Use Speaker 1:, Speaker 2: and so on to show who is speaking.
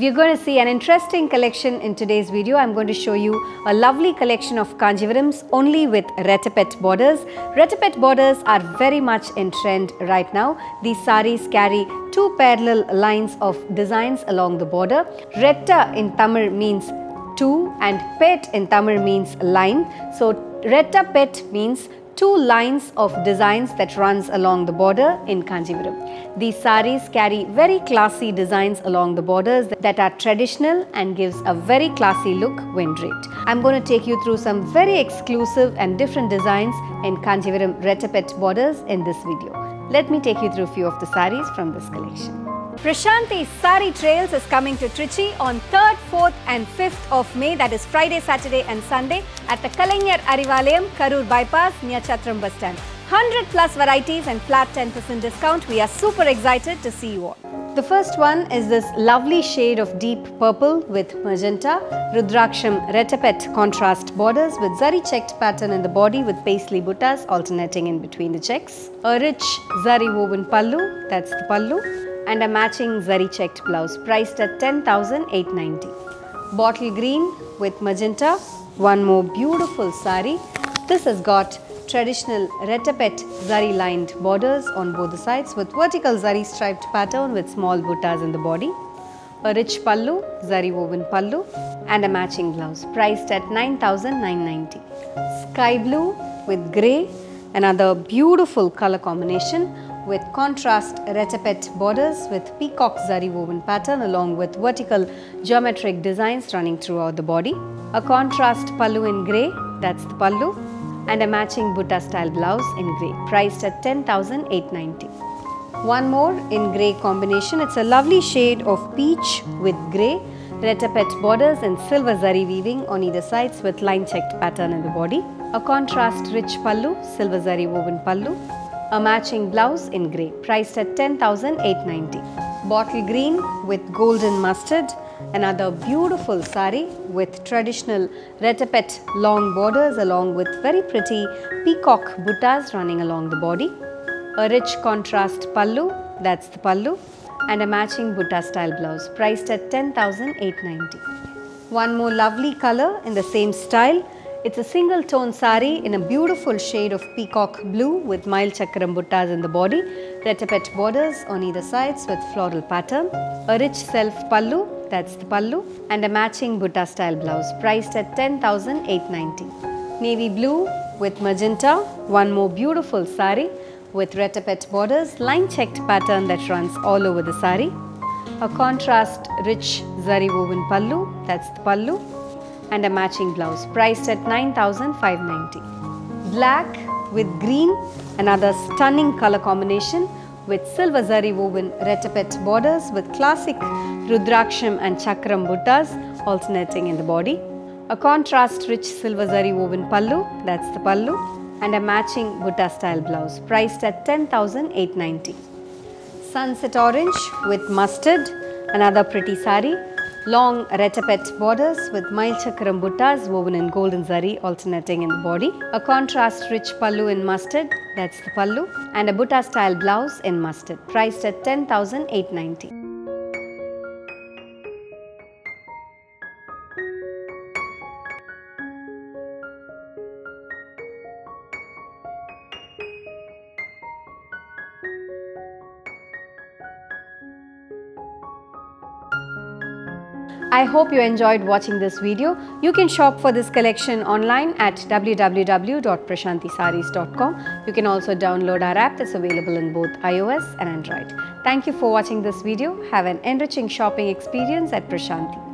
Speaker 1: We're going to see an interesting collection in today's video. I'm going to show you a lovely collection of Kanjivarams only with Rettapet borders. Rettapet borders are very much in trend right now. These saris carry two parallel lines of designs along the border. Retta in Tamil means two and pet in Tamil means line. So Retta pet means two lines of designs that runs along the border in Kanjivaram. These saris carry very classy designs along the borders that are traditional and gives a very classy look when draped. I'm going to take you through some very exclusive and different designs in Kanjivaram Rettapet borders in this video. Let me take you through a few of the saris from this collection. Prashanti Sari Trails is coming to Trichy on 3rd, 4th and 5th of May that is Friday, Saturday and Sunday at the Kalaignar Arivalayam, Karur Bypass near Chatram Bus Stand. 100 plus varieties and flat 10% discount. We are super excited to see you all. The first one is this lovely shade of deep purple with magenta, Rudraksham Rettapet contrast borders with zari checked pattern in the body with paisley buttas alternating in between the checks. A rich zari woven pallu, that's the pallu and a matching zari checked blouse priced at 10,890. Bottle green with magenta, one more beautiful sari. This has got traditional rettapet zari lined borders on both the sides with vertical zari striped pattern with small buttas in the body. A rich pallu, zari woven pallu and a matching blouse priced at 9,990. Sky blue with grey, another beautiful color combination with contrast rettapet borders with peacock zari woven pattern along with vertical geometric designs running throughout the body. A contrast pallu in grey, that's the pallu, and a matching Butta style blouse in grey, priced at 10,890. One more in grey combination, it's a lovely shade of peach with grey, rettapet borders and silver zari weaving on either sides with line checked pattern in the body. A contrast rich pallu, silver zari woven pallu, a matching blouse in grey priced at 10,890. Bottle green with golden mustard, another beautiful sari with traditional rettapet long borders along with very pretty peacock buttas running along the body. A rich contrast pallu, that's the pallu, and a matching butta style blouse priced at 10,890. One more lovely color in the same style it's a single tone sari in a beautiful shade of peacock blue with mild chakram buttas in the body, rettapet borders on either sides with floral pattern, a rich self pallu, that's the pallu, and a matching butta style blouse priced at 10,890. Navy blue with magenta, one more beautiful sari with rettapet borders, line checked pattern that runs all over the sari, a contrast rich zari woven pallu, that's the pallu, and a matching blouse priced at 9590 Black with green, another stunning color combination with silver zari woven rettapet borders with classic Rudraksham and Chakram buttas alternating in the body. A contrast rich silver zari woven pallu, that's the pallu, and a matching butta style blouse priced at 10,890. Sunset orange with mustard, another pretty sari long rettapet borders with mild chakram buttas woven in golden zari alternating in the body, a contrast rich pallu in mustard, that's the pallu, and a butta style blouse in mustard, priced at 10,890. I hope you enjoyed watching this video. You can shop for this collection online at www.prashantisarees.com. You can also download our app that's available in both iOS and Android. Thank you for watching this video. Have an enriching shopping experience at Prashanti.